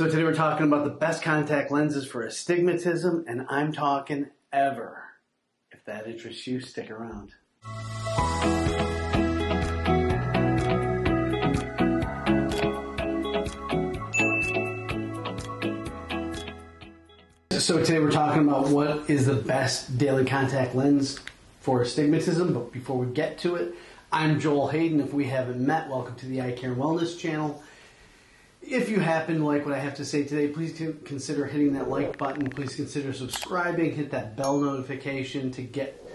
So today we're talking about the best contact lenses for astigmatism, and I'm talking ever. If that interests you, stick around. So today we're talking about what is the best daily contact lens for astigmatism. But before we get to it, I'm Joel Hayden. If we haven't met, welcome to the Eye Care and Wellness channel. If you happen to like what I have to say today, please consider hitting that like button. Please consider subscribing. Hit that bell notification to get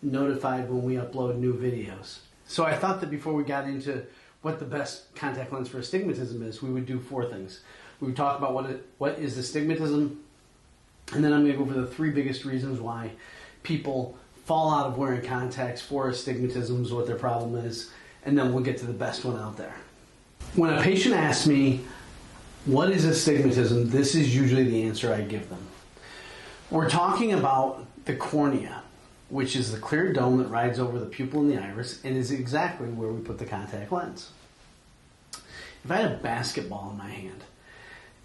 notified when we upload new videos. So I thought that before we got into what the best contact lens for astigmatism is, we would do four things. We would talk about what it, what is astigmatism, and then I'm going to go over the three biggest reasons why people fall out of wearing contacts for astigmatisms, what their problem is, and then we'll get to the best one out there. When a patient asks me, what is astigmatism? This is usually the answer I give them. We're talking about the cornea, which is the clear dome that rides over the pupil and the iris and is exactly where we put the contact lens. If I had a basketball in my hand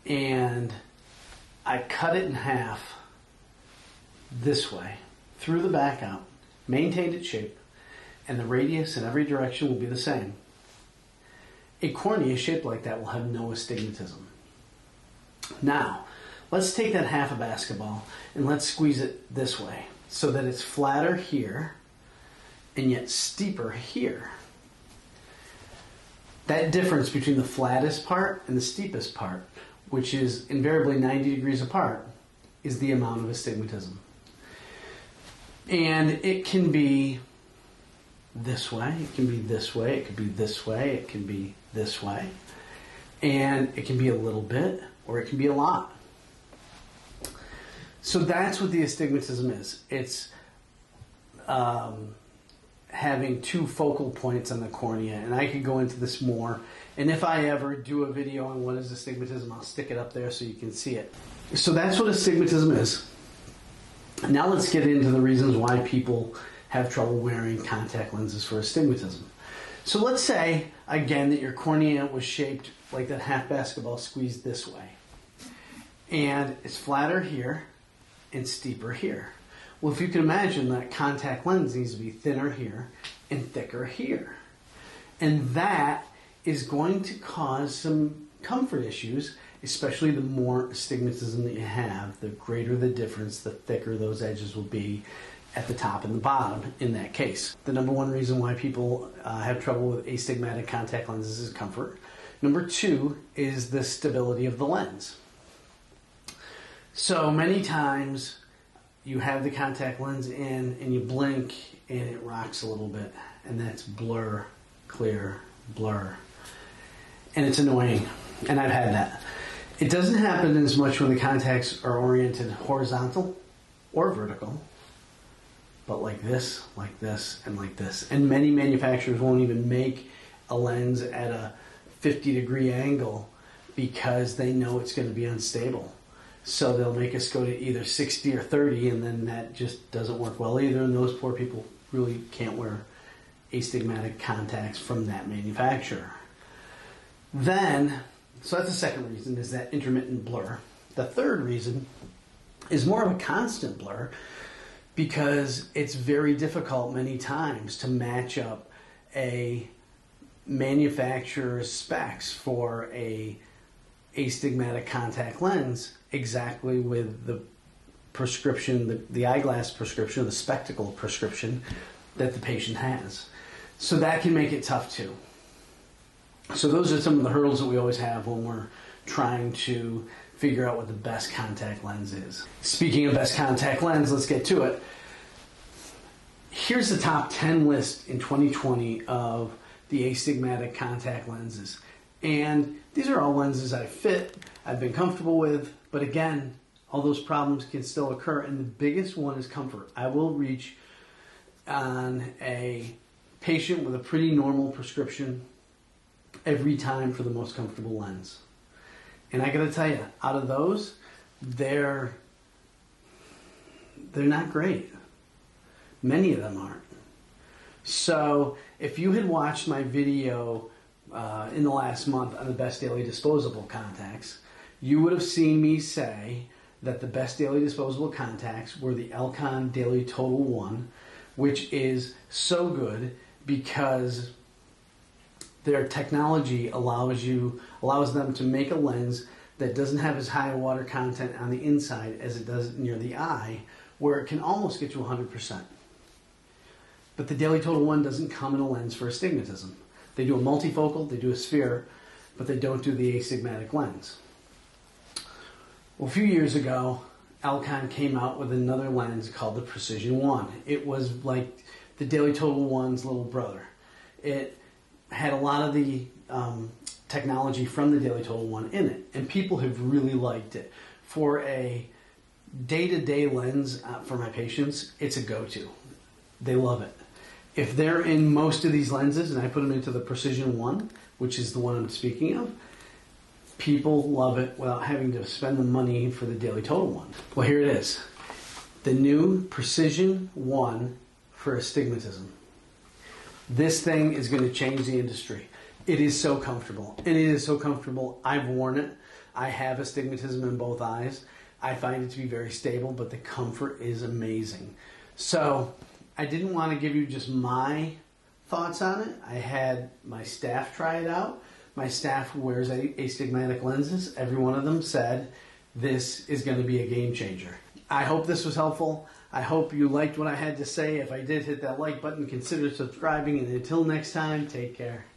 and I cut it in half this way, through the back out, maintained its shape, and the radius in every direction will be the same a cornea shaped like that will have no astigmatism. Now, let's take that half a basketball and let's squeeze it this way so that it's flatter here and yet steeper here. That difference between the flattest part and the steepest part, which is invariably 90 degrees apart, is the amount of astigmatism. And it can be this way, it can be this way, it could be this way, it can be this way. And it can be a little bit or it can be a lot. So that's what the astigmatism is. It's um, having two focal points on the cornea. And I could go into this more. And if I ever do a video on what is astigmatism, I'll stick it up there so you can see it. So that's what astigmatism is. Now let's get into the reasons why people have trouble wearing contact lenses for astigmatism. So let's say, again, that your cornea was shaped like that half basketball squeezed this way. And it's flatter here and steeper here. Well, if you can imagine that contact lens needs to be thinner here and thicker here. And that is going to cause some comfort issues, especially the more astigmatism that you have, the greater the difference, the thicker those edges will be, at the top and the bottom in that case. The number one reason why people uh, have trouble with astigmatic contact lenses is comfort. Number two is the stability of the lens. So many times you have the contact lens in and you blink and it rocks a little bit, and that's blur, clear, blur. And it's annoying, and I've had that. It doesn't happen as much when the contacts are oriented horizontal or vertical but like this, like this, and like this. And many manufacturers won't even make a lens at a 50 degree angle because they know it's going to be unstable. So they'll make us go to either 60 or 30, and then that just doesn't work well either. And those poor people really can't wear astigmatic contacts from that manufacturer. Then, so that's the second reason is that intermittent blur. The third reason is more of a constant blur because it's very difficult many times to match up a manufacturer's specs for a astigmatic contact lens exactly with the prescription, the, the eyeglass prescription, the spectacle prescription that the patient has. So that can make it tough too. So those are some of the hurdles that we always have when we're trying to figure out what the best contact lens is. Speaking of best contact lens, let's get to it. Here's the top 10 list in 2020 of the astigmatic contact lenses. And these are all lenses I fit, I've been comfortable with, but again, all those problems can still occur. And the biggest one is comfort. I will reach on a patient with a pretty normal prescription every time for the most comfortable lens. And I got to tell you, out of those, they're they're not great. Many of them aren't. So if you had watched my video uh, in the last month on the best daily disposable contacts, you would have seen me say that the best daily disposable contacts were the Alcon Daily Total One, which is so good because their technology allows you allows them to make a lens that doesn't have as high a water content on the inside as it does near the eye, where it can almost get you 100%. But the Daily Total One doesn't come in a lens for astigmatism. They do a multifocal, they do a sphere, but they don't do the astigmatic lens. Well, a few years ago, Alcon came out with another lens called the Precision One. It was like the Daily Total One's little brother. It had a lot of the um, technology from the Daily Total One in it, and people have really liked it. For a day to day lens uh, for my patients, it's a go to. They love it. If they're in most of these lenses and I put them into the Precision One, which is the one I'm speaking of, people love it without having to spend the money for the Daily Total One. Well, here it is the new Precision One for astigmatism. This thing is going to change the industry. It is so comfortable. And it is so comfortable. I've worn it. I have astigmatism in both eyes. I find it to be very stable, but the comfort is amazing. So, I didn't want to give you just my thoughts on it. I had my staff try it out. My staff wears astigmatic lenses. Every one of them said this is going to be a game changer. I hope this was helpful. I hope you liked what I had to say. If I did, hit that like button, consider subscribing, and until next time, take care.